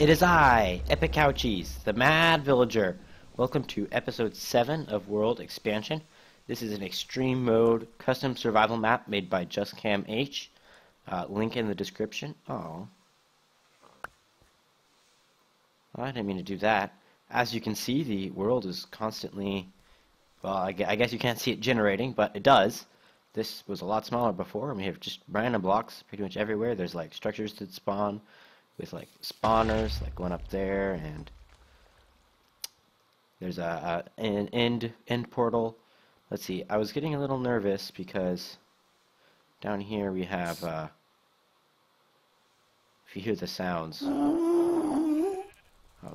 It is I, Epic Cow Cheese, the Mad Villager. Welcome to episode 7 of World Expansion. This is an extreme mode custom survival map made by JustCamH. Uh, link in the description. Oh. Well, I didn't mean to do that. As you can see, the world is constantly... Well, I I guess you can't see it generating, but it does. This was a lot smaller before, and we have just random blocks pretty much everywhere. There's like structures that spawn with like spawners, like one up there, and there's a, a an end end portal. Let's see. I was getting a little nervous because down here we have. Uh, if you hear the sounds, oh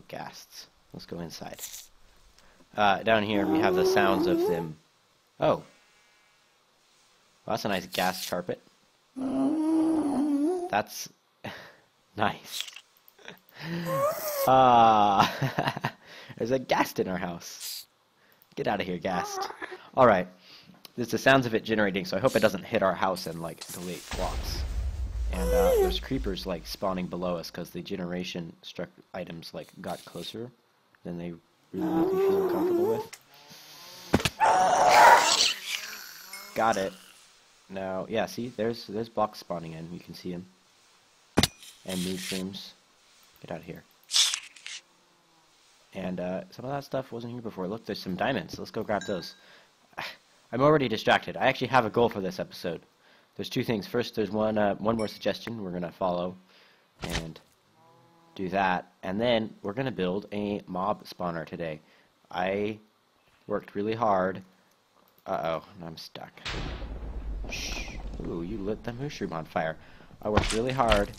ghasts. Let's go inside. Uh, down here we have the sounds of them. Oh, well, that's a nice gas carpet. That's nice. Ah, there's a ghast in our house. Get out of here, ghast. All right, there's the sounds of it generating, so I hope it doesn't hit our house and like delete blocks. And uh, there's creepers like spawning below us because the generation struck items like got closer than they really feel comfortable with. Got it. Now, yeah, see, there's there's blocks spawning in. You can see them. And mushrooms. Get out of here. And uh, some of that stuff wasn't here before. Look, there's some diamonds. Let's go grab those. I'm already distracted. I actually have a goal for this episode. There's two things. First, there's one uh, one more suggestion we're gonna follow, and do that. And then we're gonna build a mob spawner today. I worked really hard. Uh oh, I'm stuck. Shh. Ooh, you lit the mushroom on fire. I worked really hard,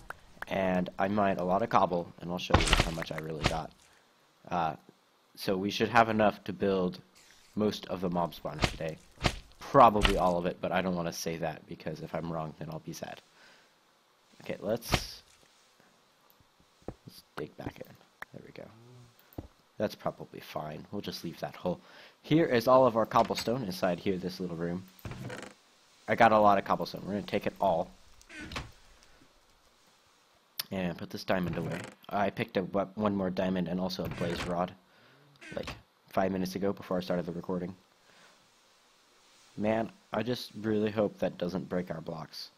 and I mined a lot of cobble, and I'll show you how much I really got. Uh, so we should have enough to build most of the mob spawner today. Probably all of it, but I don't want to say that, because if I'm wrong, then I'll be sad. Okay, let's, let's dig back in. There we go. That's probably fine. We'll just leave that hole. Here is all of our cobblestone inside here, this little room. I got a lot of cobblestone. We're going to take it all. And put this diamond away. I picked up one more diamond and also a blaze rod. Like, five minutes ago before I started the recording. Man, I just really hope that doesn't break our blocks.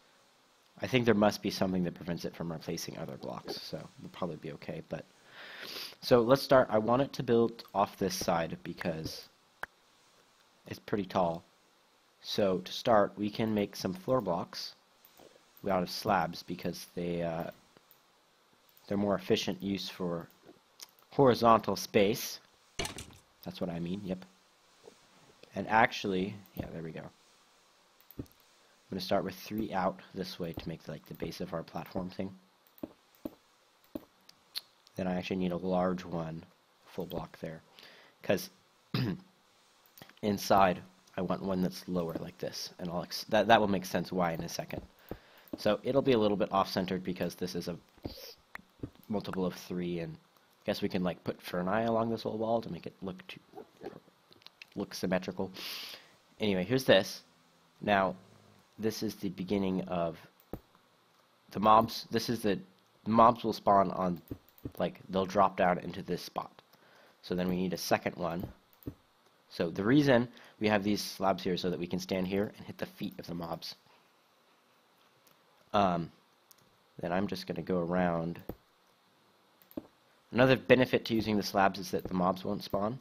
I think there must be something that prevents it from replacing other blocks, so we'll probably be okay, but... So let's start. I want it to build off this side because it's pretty tall. So to start, we can make some floor blocks out of slabs because they uh, they're more efficient use for horizontal space. That's what I mean. Yep. And actually, yeah, there we go. I'm gonna start with three out this way to make like the base of our platform thing. Then I actually need a large one, full block there, because inside I want one that's lower like this, and I'll that that will make sense why in a second. So it'll be a little bit off-centered because this is a multiple of three, and I guess we can like put ferni along this whole wall to make it look too, look symmetrical. Anyway, here's this. Now, this is the beginning of the mobs. This is the, mobs will spawn on, like they'll drop down into this spot. So then we need a second one. So the reason we have these slabs here so that we can stand here and hit the feet of the mobs. Um, then I'm just going to go around. Another benefit to using the slabs is that the mobs won't spawn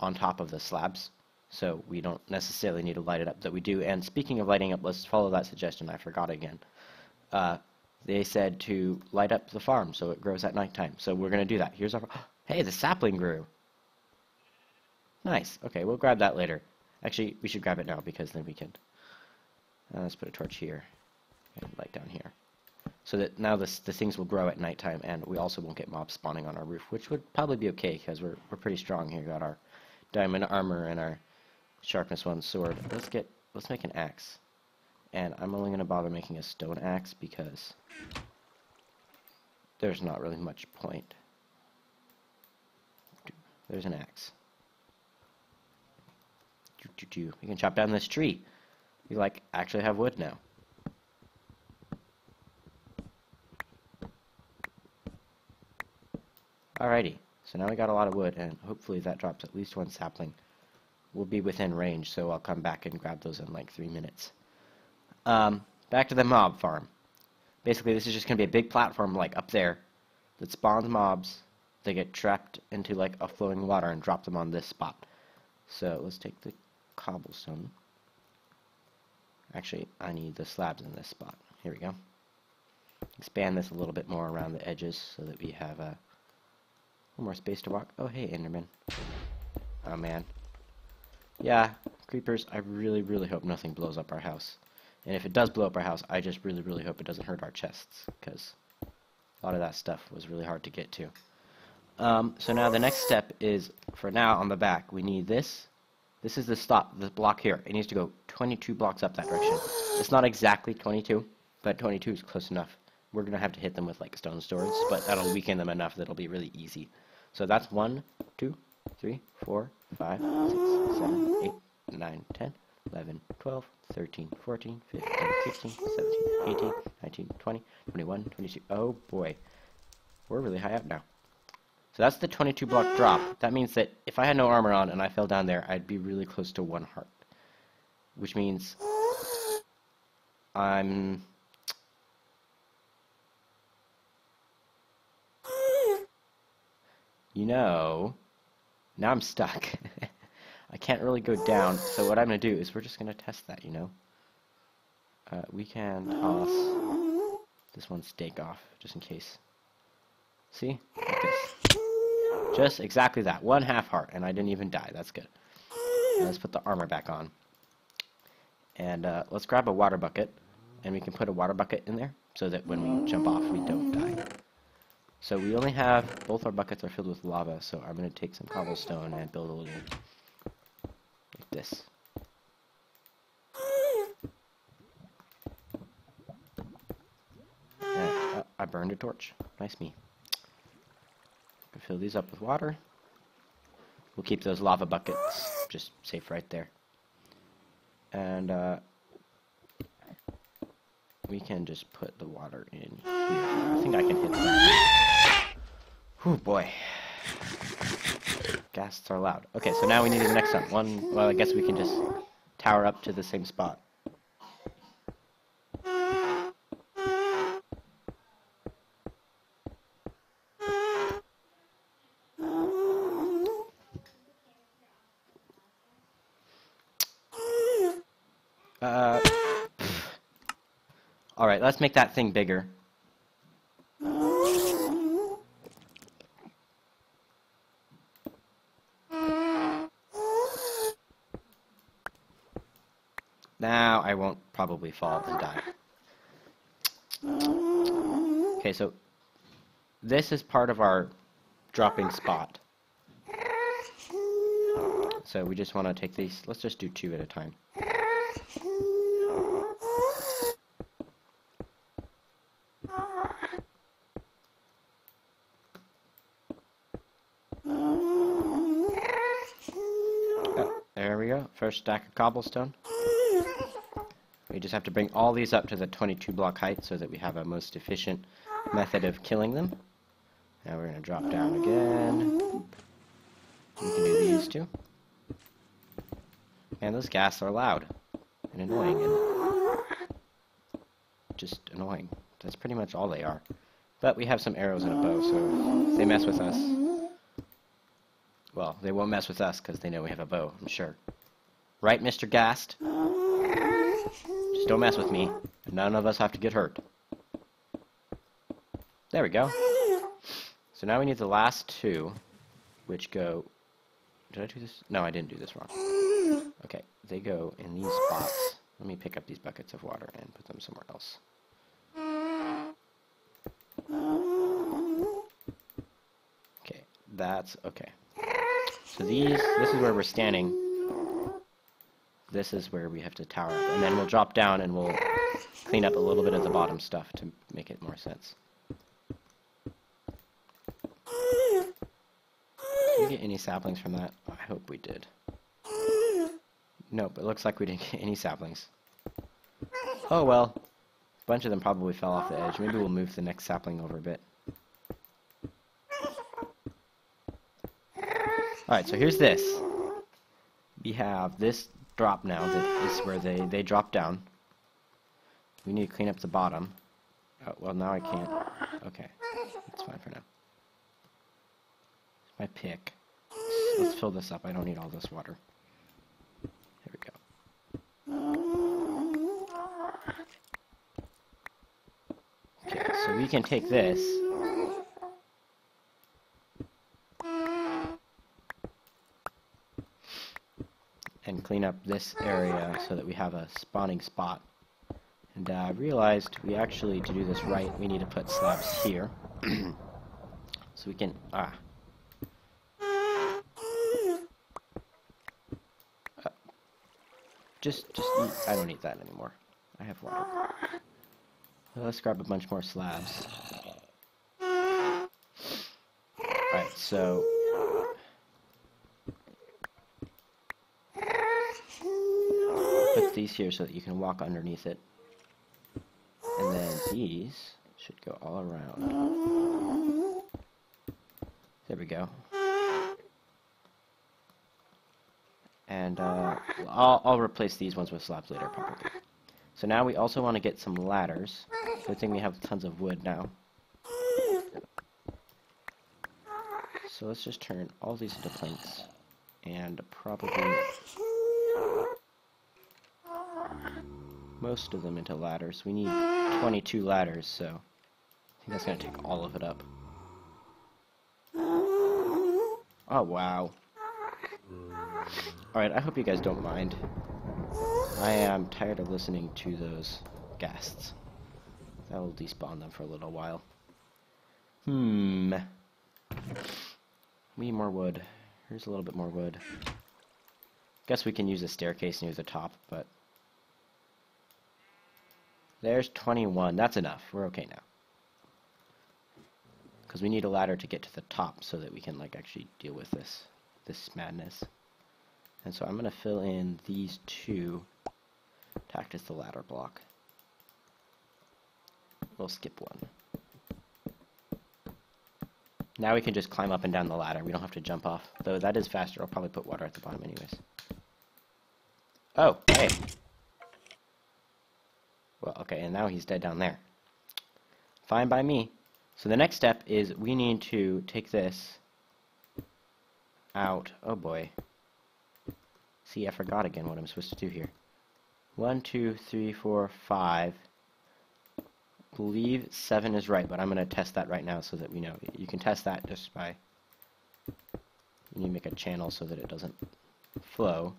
on top of the slabs. So we don't necessarily need to light it up that we do. And speaking of lighting up, let's follow that suggestion. I forgot again. Uh, they said to light up the farm so it grows at nighttime. So we're going to do that. Here's our... Hey, the sapling grew. Nice. Okay, we'll grab that later. Actually, we should grab it now because then we can... Uh, let's put a torch here and light down here. So that now this, the things will grow at nighttime and we also won't get mobs spawning on our roof, which would probably be okay because we're, we're pretty strong here. Got our diamond armor and our sharpness one sword. Let's get, let's make an axe. And I'm only going to bother making a stone axe because there's not really much point. There's an axe. You can chop down this tree. You like actually have wood now. Alrighty, so now we got a lot of wood, and hopefully that drops at least one sapling. We'll be within range, so I'll come back and grab those in like three minutes. Um, back to the mob farm. Basically, this is just going to be a big platform like up there that spawns mobs. They get trapped into like a flowing water and drop them on this spot. So let's take the cobblestone. Actually, I need the slabs in this spot. Here we go. Expand this a little bit more around the edges so that we have a little more space to walk. Oh, hey, Enderman. Oh, man. Yeah, creepers, I really, really hope nothing blows up our house. And if it does blow up our house, I just really, really hope it doesn't hurt our chests, because a lot of that stuff was really hard to get to. Um, so now the next step is, for now, on the back, we need this. This is the stop, the block here. It needs to go 22 blocks up that direction. It's not exactly 22, but 22 is close enough. We're going to have to hit them with like stone swords, but that'll weaken them enough that it'll be really easy. So that's 1, 2, 3, 4, 5, 6, 7, 8, 9, 10, 11, 12, 13, 14, 15, 16, 17, 18, 19, 20, 21, 22. Oh boy. We're really high up now. So that's the 22 block drop. That means that if I had no armor on and I fell down there, I'd be really close to one heart. Which means I'm you know, now I'm stuck. I can't really go down, so what I'm going to do is we're just going to test that, you know. Uh, we can toss this one stake off, just in case. See? Like. Just exactly that. One half heart, and I didn't even die. That's good. Now let's put the armor back on. And uh, let's grab a water bucket, and we can put a water bucket in there, so that when we jump off, we don't die. So we only have, both our buckets are filled with lava, so I'm going to take some cobblestone and build a little, like this. And, uh, I burned a torch. Nice me. fill these up with water. We'll keep those lava buckets just safe right there. And, uh, we can just put the water in here. I think I can hit that. Oh boy. Ghasts are loud. Okay, so now we need the next one. One, well, I guess we can just tower up to the same spot. Uh, Alright, let's make that thing bigger. Now I won't probably fall and die. Okay, so this is part of our dropping spot. So we just want to take these, let's just do two at a time. Oh, there we go, first stack of cobblestone. We just have to bring all these up to the 22 block height so that we have a most efficient method of killing them. Now we're going to drop down again. We can do these two. And those ghasts are loud and annoying and just annoying. That's pretty much all they are. But we have some arrows and a bow, so they mess with us, well, they won't mess with us because they know we have a bow, I'm sure. Right, Mr. Ghast? Just don't mess with me. None of us have to get hurt. There we go. So now we need the last two, which go... Did I do this? No, I didn't do this wrong. Okay, they go in these spots. Let me pick up these buckets of water and put them somewhere else. Okay, that's okay. So these, this is where we're standing this is where we have to tower up. And then we'll drop down and we'll clean up a little bit of the bottom stuff to make it more sense. Did we get any saplings from that? I hope we did. Nope, it looks like we didn't get any saplings. Oh well. A bunch of them probably fell off the edge. Maybe we'll move the next sapling over a bit. Alright, so here's this. We have this drop now that is where they, they drop down. We need to clean up the bottom. Oh, well, now I can't. Okay, it's fine for now. My pick. Let's fill this up. I don't need all this water. There we go. Okay, so we can take this. And clean up this area so that we have a spawning spot. And I uh, realized we actually, to do this right, we need to put slabs here. so we can, ah. Uh, just, just, I don't need that anymore. I have water. let's grab a bunch more slabs. Alright, so... Put these here so that you can walk underneath it. And then these should go all around. There we go. And uh, I'll, I'll replace these ones with slabs later, probably. So now we also want to get some ladders. Good thing we have tons of wood now. So let's just turn all these into planks. And probably most of them into ladders. We need 22 ladders, so I think that's going to take all of it up. Oh, wow. Alright, I hope you guys don't mind. I am tired of listening to those ghasts. That will despawn them for a little while. Hmm. We need more wood. Here's a little bit more wood. Guess we can use a staircase near the top, but there's 21. That's enough. We're okay now. Because we need a ladder to get to the top so that we can like actually deal with this this madness. And so I'm going to fill in these two to act as the ladder block. We'll skip one. Now we can just climb up and down the ladder. We don't have to jump off. Though that is faster. I'll probably put water at the bottom anyways. Oh, hey. Well, okay, and now he's dead down there. Fine by me. So the next step is we need to take this out. Oh boy. See, I forgot again what I'm supposed to do here. One, two, three, four, five. believe seven is right, but I'm going to test that right now so that we know. You can test that just by... You need to make a channel so that it doesn't flow.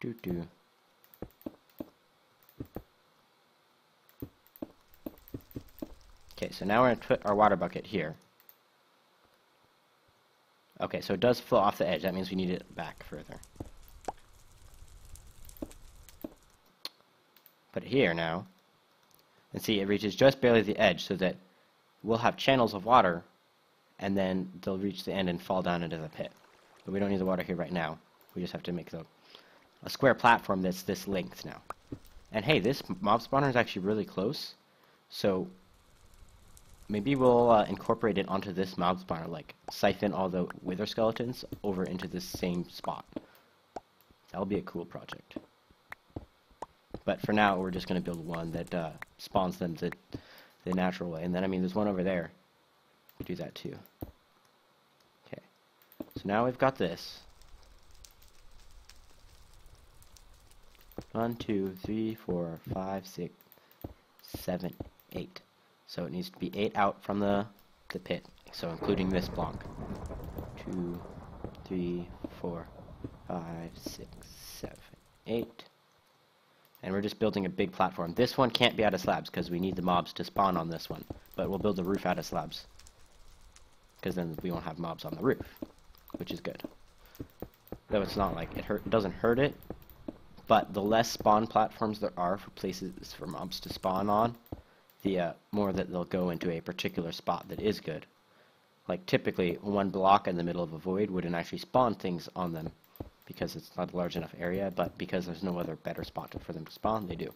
Do do. Okay, so now we're going to put our water bucket here. Okay, so it does flow off the edge. That means we need it back further. Put it here now. And see, it reaches just barely the edge so that we'll have channels of water and then they'll reach the end and fall down into the pit. But we don't need the water here right now. We just have to make the a square platform that's this length now. And hey, this mob spawner is actually really close, so maybe we'll uh, incorporate it onto this mob spawner, like siphon all the wither skeletons over into this same spot. That'll be a cool project. But for now, we're just going to build one that uh, spawns them the, the natural way. And then, I mean, there's one over there. do that too. Okay. So now we've got this. One, two, three, four, five, six, seven, eight. So it needs to be eight out from the, the pit. So including this block. Two, three, four, five, six, seven, eight. And we're just building a big platform. This one can't be out of slabs because we need the mobs to spawn on this one. But we'll build the roof out of slabs. Because then we won't have mobs on the roof. Which is good. Though it's not like it hurt it doesn't hurt it, but the less spawn platforms there are for places for mobs to spawn on, the uh, more that they'll go into a particular spot that is good. Like typically, one block in the middle of a void wouldn't actually spawn things on them because it's not a large enough area, but because there's no other better spot for them to spawn, they do.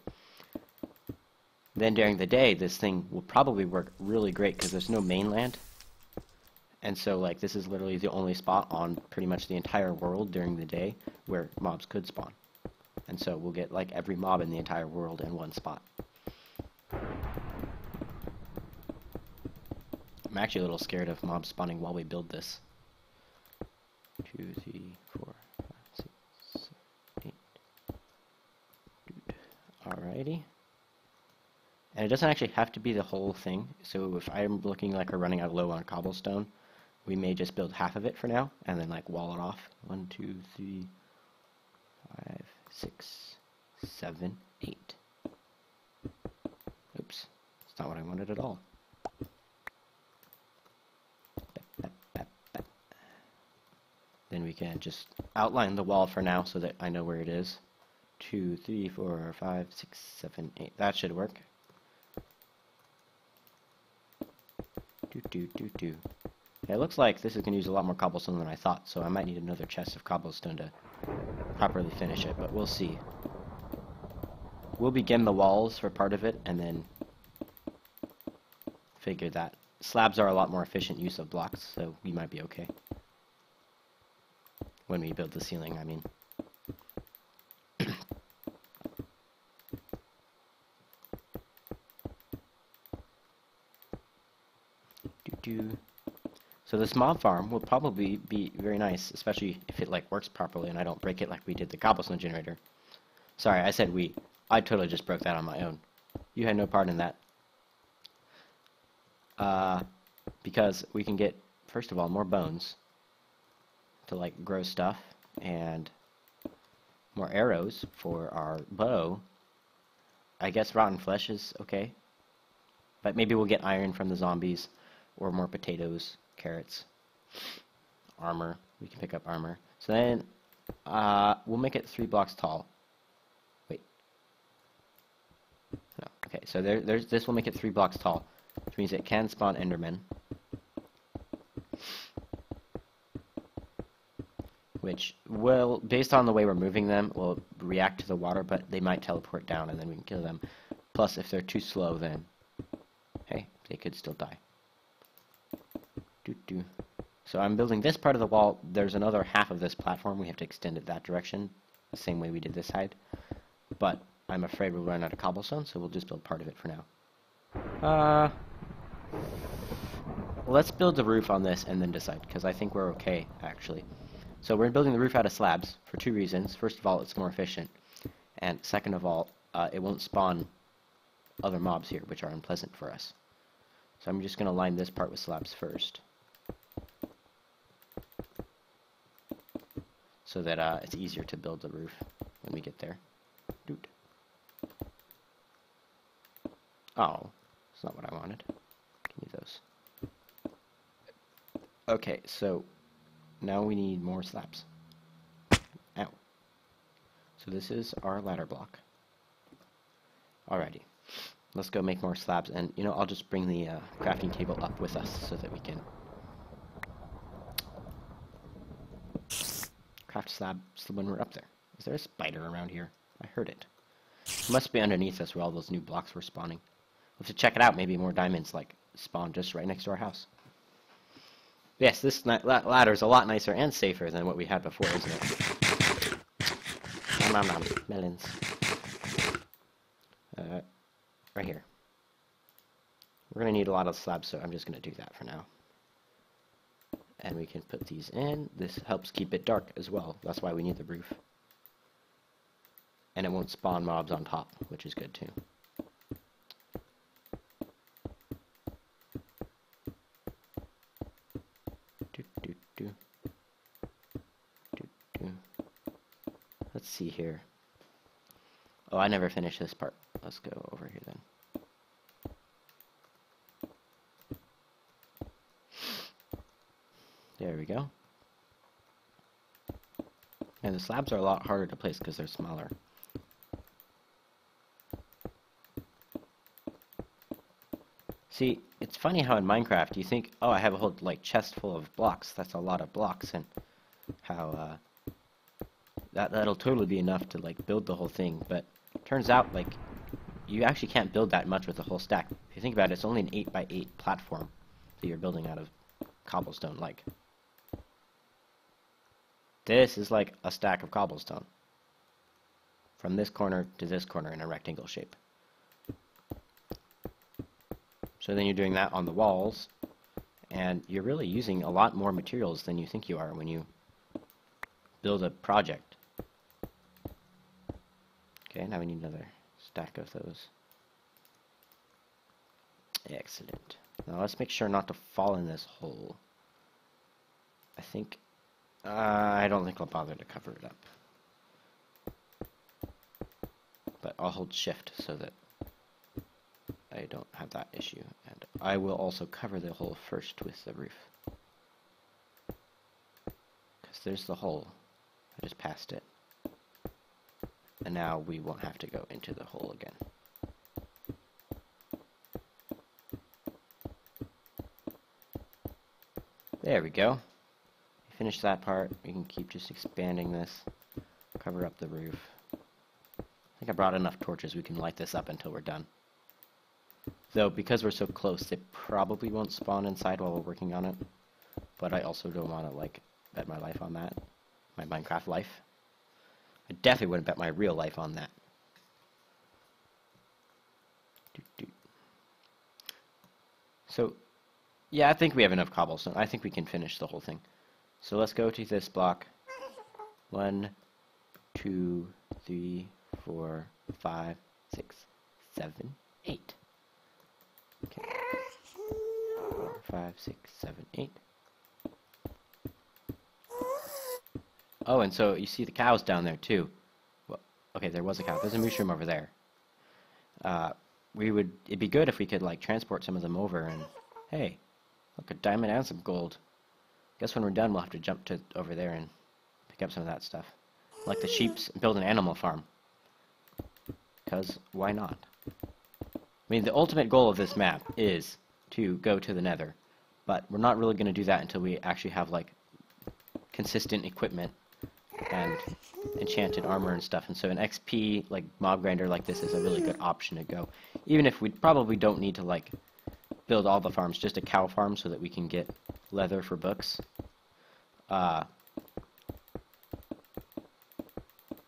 Then during the day, this thing will probably work really great because there's no mainland. And so, like, this is literally the only spot on pretty much the entire world during the day where mobs could spawn. And so we'll get, like, every mob in the entire world in one spot. I'm actually a little scared of mobs spawning while we build this. Two, three, four, five, six, seven, eight. Alrighty. And it doesn't actually have to be the whole thing. So if I'm looking like we're running out low on cobblestone, we may just build half of it for now, and then like wall it off. One, two, three, six, seven, eight. Oops, that's not what I wanted at all. Then we can just outline the wall for now so that I know where it is. Two, three, four, five, six, seven, eight. That should work. Do, do, do, do. It looks like this is going to use a lot more cobblestone than I thought, so I might need another chest of cobblestone to properly finish it, but we'll see. We'll begin the walls for part of it, and then figure that. Slabs are a lot more efficient use of blocks, so we might be okay. When we build the ceiling, I mean. do do. So this mob farm will probably be very nice, especially if it like works properly and I don't break it like we did the cobblestone generator. Sorry, I said we. I totally just broke that on my own. You had no part in that. Uh, because we can get, first of all, more bones to like grow stuff and more arrows for our bow. I guess rotten flesh is okay. But maybe we'll get iron from the zombies or more potatoes carrots. Armor. We can pick up armor. So then, uh, we'll make it three blocks tall. Wait. No. Okay, so there, there's this will make it three blocks tall, which means it can spawn Endermen. Which will, based on the way we're moving them, will react to the water, but they might teleport down and then we can kill them. Plus, if they're too slow, then, hey, they could still die. So I'm building this part of the wall. There's another half of this platform. We have to extend it that direction, the same way we did this side. But I'm afraid we'll run out of cobblestone, so we'll just build part of it for now. Uh, let's build the roof on this and then decide, because I think we're okay, actually. So we're building the roof out of slabs for two reasons. First of all, it's more efficient. And second of all, uh, it won't spawn other mobs here, which are unpleasant for us. So I'm just going to line this part with slabs first. So that uh, it's easier to build the roof when we get there. Doot. Oh, that's not what I wanted. Give me those. Okay, so now we need more slabs. Ow. So this is our ladder block. Alrighty. Let's go make more slabs, and you know, I'll just bring the uh, crafting table up with us so that we can craft slabs when we're up there. Is there a spider around here? I heard it. It must be underneath us where all those new blocks were spawning. We'll have to check it out. Maybe more diamonds like spawn just right next to our house. Yes, this ladder is a lot nicer and safer than what we had before, isn't it? Nom nom nom. Melons. Uh, right here. We're going to need a lot of slabs, so I'm just going to do that for now and we can put these in. This helps keep it dark as well. That's why we need the roof. And it won't spawn mobs on top, which is good too. Let's see here. Oh, I never finished this part. Let's go over here then. There we go. And the slabs are a lot harder to place because they're smaller. See, it's funny how in Minecraft you think, oh, I have a whole like chest full of blocks. That's a lot of blocks, and how uh, that that'll totally be enough to like build the whole thing. But turns out like you actually can't build that much with a whole stack. If you think about it, it's only an 8 by 8 platform that you're building out of cobblestone, like. This is like a stack of cobblestone. From this corner to this corner in a rectangle shape. So then you're doing that on the walls, and you're really using a lot more materials than you think you are when you build a project. Okay, now we need another stack of those. Excellent. Now let's make sure not to fall in this hole. I think... Uh, I don't think I'll bother to cover it up. But I'll hold shift so that I don't have that issue. And I will also cover the hole first with the roof. Because there's the hole. I just passed it. And now we won't have to go into the hole again. There we go. Finish that part. We can keep just expanding this. Cover up the roof. I think I brought enough torches we can light this up until we're done. Though, because we're so close, it probably won't spawn inside while we're working on it. But I also don't want to, like, bet my life on that. My Minecraft life. I definitely wouldn't bet my real life on that. So, yeah, I think we have enough cobblestone. I think we can finish the whole thing. So let's go to this block. One, two, three, four, five, six, seven, eight. Okay. Four, five, six, seven, eight. Oh, and so you see the cows down there too. Well, okay, there was a cow. There's a mushroom over there. Uh, we would. It'd be good if we could like transport some of them over. And hey, look, a diamond and some gold. Guess when we're done, we'll have to jump to over there and pick up some of that stuff, like the sheep's. Build an animal farm. Because why not? I mean, the ultimate goal of this map is to go to the Nether, but we're not really going to do that until we actually have like consistent equipment and enchanted armor and stuff. And so an XP like mob grinder like this is a really good option to go. Even if we probably don't need to like build all the farms, just a cow farm so that we can get leather for books. Uh,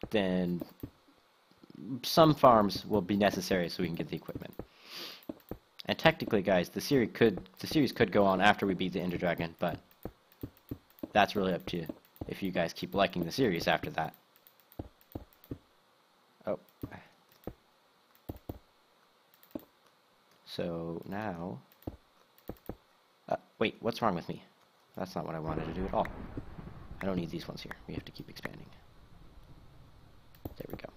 then some farms will be necessary so we can get the equipment. And technically, guys, the series could the series could go on after we beat the Ender Dragon, but that's really up to you if you guys keep liking the series after that. Oh. So now... Wait, what's wrong with me? That's not what I wanted to do at all. I don't need these ones here. We have to keep expanding. There we go.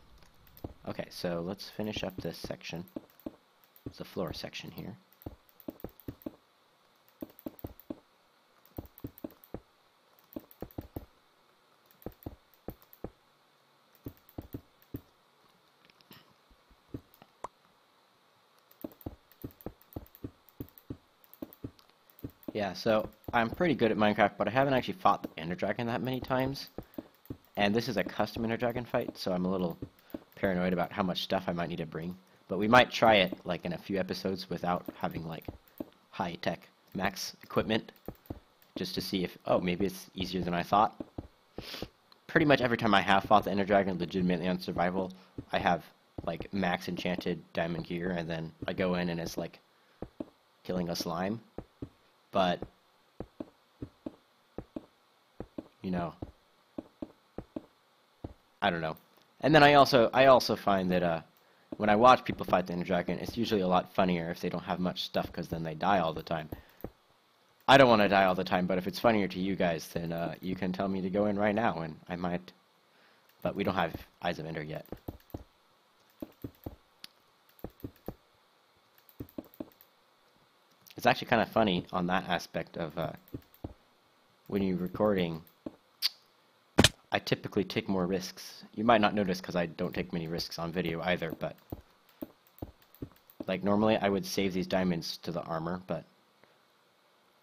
Okay, so let's finish up this section. It's the floor section here. Yeah, so I'm pretty good at Minecraft, but I haven't actually fought the Ender Dragon that many times. And this is a custom Ender Dragon fight, so I'm a little paranoid about how much stuff I might need to bring. But we might try it like in a few episodes without having like high-tech max equipment, just to see if, oh, maybe it's easier than I thought. Pretty much every time I have fought the Ender Dragon legitimately on survival, I have like max enchanted diamond gear, and then I go in and it's like killing a slime but you know I don't know. And then I also I also find that uh, when I watch people fight the Ender Dragon, it's usually a lot funnier if they don't have much stuff because then they die all the time. I don't want to die all the time, but if it's funnier to you guys, then uh, you can tell me to go in right now, and I might. But we don't have Eyes of Ender yet. It's actually kind of funny on that aspect of uh, when you're recording. I typically take more risks. You might not notice because I don't take many risks on video either, but like normally I would save these diamonds to the armor, but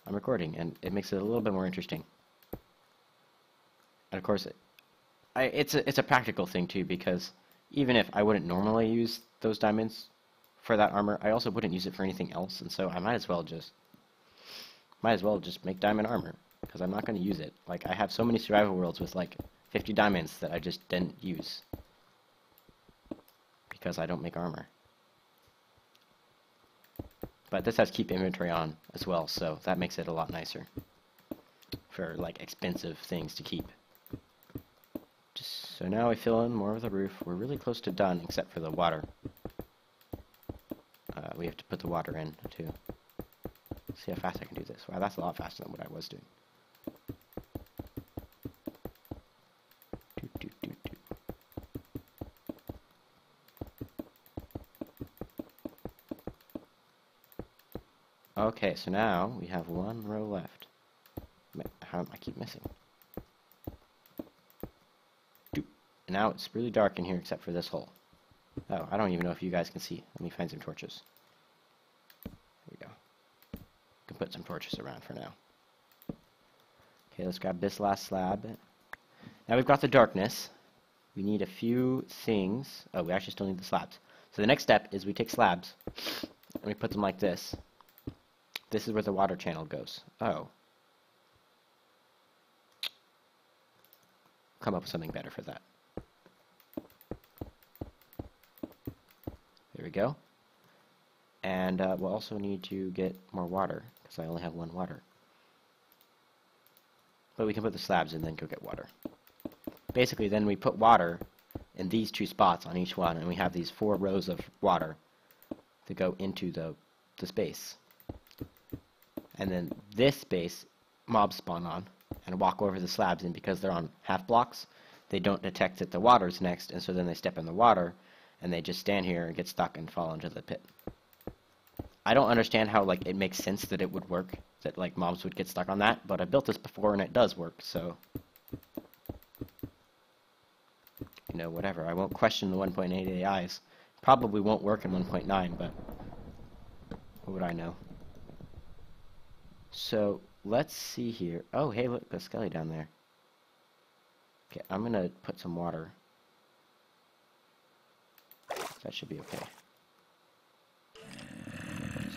I'm recording and it makes it a little bit more interesting. And of course, it, I, it's a it's a practical thing too because even if I wouldn't normally use those diamonds for that armor. I also wouldn't use it for anything else, and so I might as well just might as well just make diamond armor because I'm not going to use it. Like I have so many survival worlds with like 50 diamonds that I just didn't use because I don't make armor. But this has keep inventory on as well, so that makes it a lot nicer for like expensive things to keep. Just so now we fill in more of the roof. We're really close to done except for the water. We have to put the water in too. See how fast I can do this. Wow, that's a lot faster than what I was doing. Okay, so now we have one row left. How I keep missing? Now it's really dark in here except for this hole. Oh, I don't even know if you guys can see. Let me find some torches. There we go. Can put some torches around for now. Okay, let's grab this last slab. Now we've got the darkness. We need a few things. Oh, we actually still need the slabs. So the next step is we take slabs and we put them like this. This is where the water channel goes. Oh. Come up with something better for that. There we go. And uh, we'll also need to get more water, because I only have one water. But we can put the slabs and then go get water. Basically, then we put water in these two spots on each one, and we have these four rows of water that go into the, the space. And then this space, mobs spawn on, and walk over the slabs, and because they're on half blocks, they don't detect that the water's next, and so then they step in the water, and they just stand here and get stuck and fall into the pit. I don't understand how like it makes sense that it would work, that like mobs would get stuck on that, but I built this before and it does work, so you know, whatever. I won't question the 1.8 AIs. Probably won't work in 1.9, but what would I know? So let's see here. Oh, hey, look, there's Skelly down there. Okay, I'm gonna put some water. That should be okay.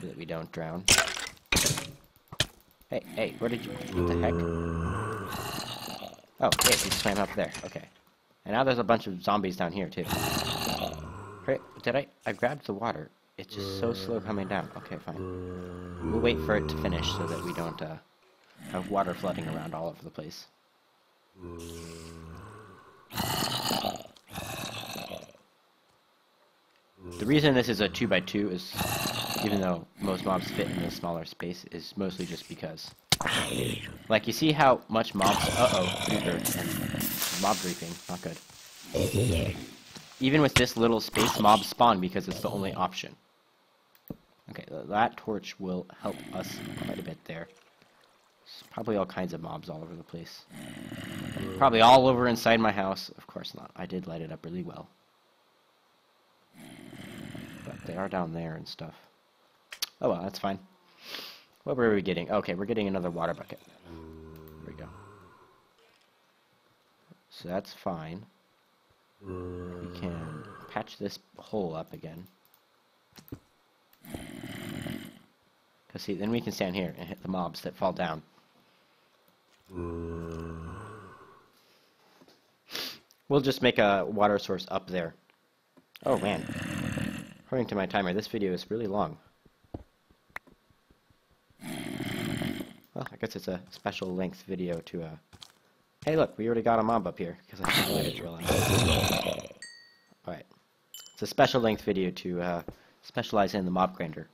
So that we don't drown. Hey, hey, where did you, what the heck? Oh, hey, you swam up there, okay. And now there's a bunch of zombies down here, too. Right, did I, I grabbed the water. It's just so slow coming down. Okay, fine. We'll wait for it to finish so that we don't, uh, have water flooding around all over the place. The reason this is a 2x2 is, even though most mobs fit in a smaller space, is mostly just because. Like, you see how much mobs... Uh-oh, and mob briefing. Not good. Even with this little space, mobs spawn because it's the only option. Okay, that torch will help us quite a bit there. There's probably all kinds of mobs all over the place. Probably all over inside my house. Of course not. I did light it up really well. But they are down there and stuff. Oh well, that's fine. What were we getting? Okay, we're getting another water bucket. There we go. So that's fine. We can patch this hole up again. Cause see, then we can stand here and hit the mobs that fall down. We'll just make a water source up there. Oh man. According to my timer, this video is really long. Well, I guess it's a special length video to, uh... Hey look, we already got a mob up here, because I didn't drill. Alright. It's a special length video to, uh, specialize in the mob grinder.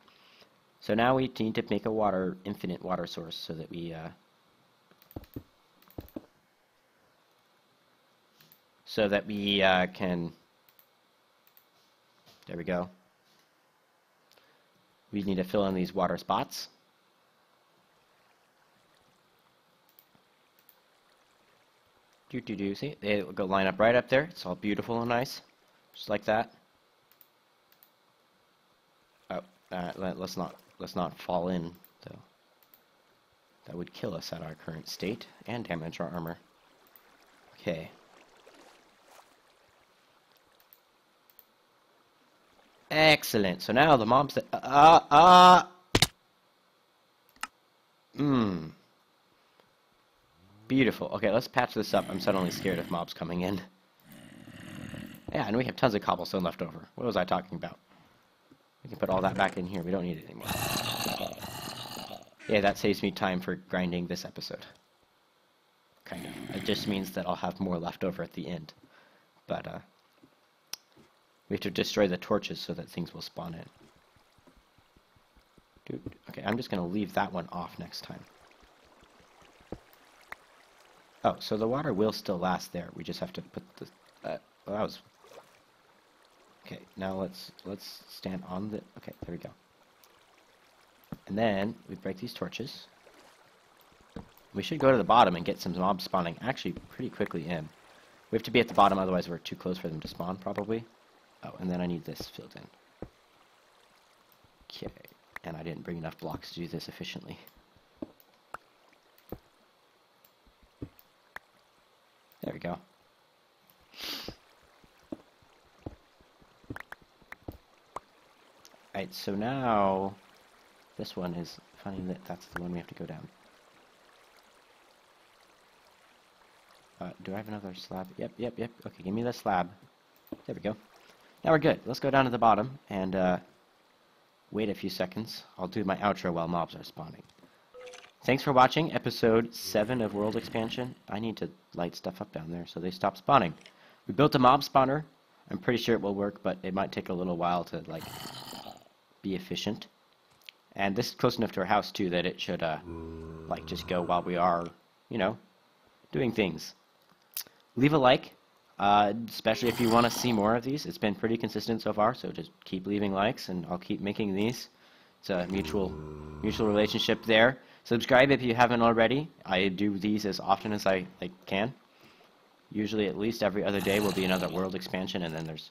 So now we need to make a water, infinite water source so that we, uh, so that we, uh, can, there we go. We need to fill in these water spots. Do do do. See, they go line up right up there. It's all beautiful and nice, just like that. Oh, uh, let, us not let's not fall in though. That would kill us at our current state and damage our armor. Okay. Excellent. So now the mobs that... Uh, uh... Mmm. Beautiful. Okay, let's patch this up. I'm suddenly scared of mobs coming in. Yeah, and we have tons of cobblestone left over. What was I talking about? We can put all that back in here. We don't need it anymore. Yeah, that saves me time for grinding this episode. Kind of. It just means that I'll have more left over at the end. But, uh... We have to destroy the torches so that things will spawn in. Dude, okay, I'm just going to leave that one off next time. Oh, so the water will still last there. We just have to put the... Uh, well, that was... Okay, now let's let's stand on the... Okay, there we go. And then we break these torches. We should go to the bottom and get some mobs spawning actually pretty quickly in. We have to be at the bottom, otherwise we're too close for them to spawn, probably. Oh, and then I need this filled in. Okay, and I didn't bring enough blocks to do this efficiently. There we go. Alright, so now this one is funny that that's the one we have to go down. Uh, do I have another slab? Yep, yep, yep. Okay, give me the slab. There we go. Now we're good. Let's go down to the bottom and uh, wait a few seconds. I'll do my outro while mobs are spawning. Thanks for watching episode 7 of World Expansion. I need to light stuff up down there so they stop spawning. We built a mob spawner. I'm pretty sure it will work, but it might take a little while to like be efficient. And this is close enough to our house too that it should uh, like just go while we are, you know, doing things. Leave a like, uh, especially if you want to see more of these. It's been pretty consistent so far, so just keep leaving likes, and I'll keep making these. It's a mutual, mutual relationship there. Subscribe if you haven't already. I do these as often as I, I can. Usually at least every other day will be another world expansion, and then there's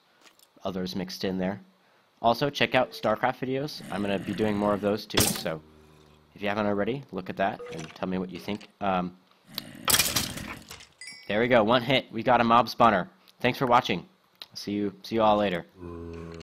others mixed in there. Also, check out StarCraft videos. I'm going to be doing more of those too, so if you haven't already, look at that and tell me what you think. Um, there we go, one hit. We got a mob spawner. Thanks for watching. See you. See you all later.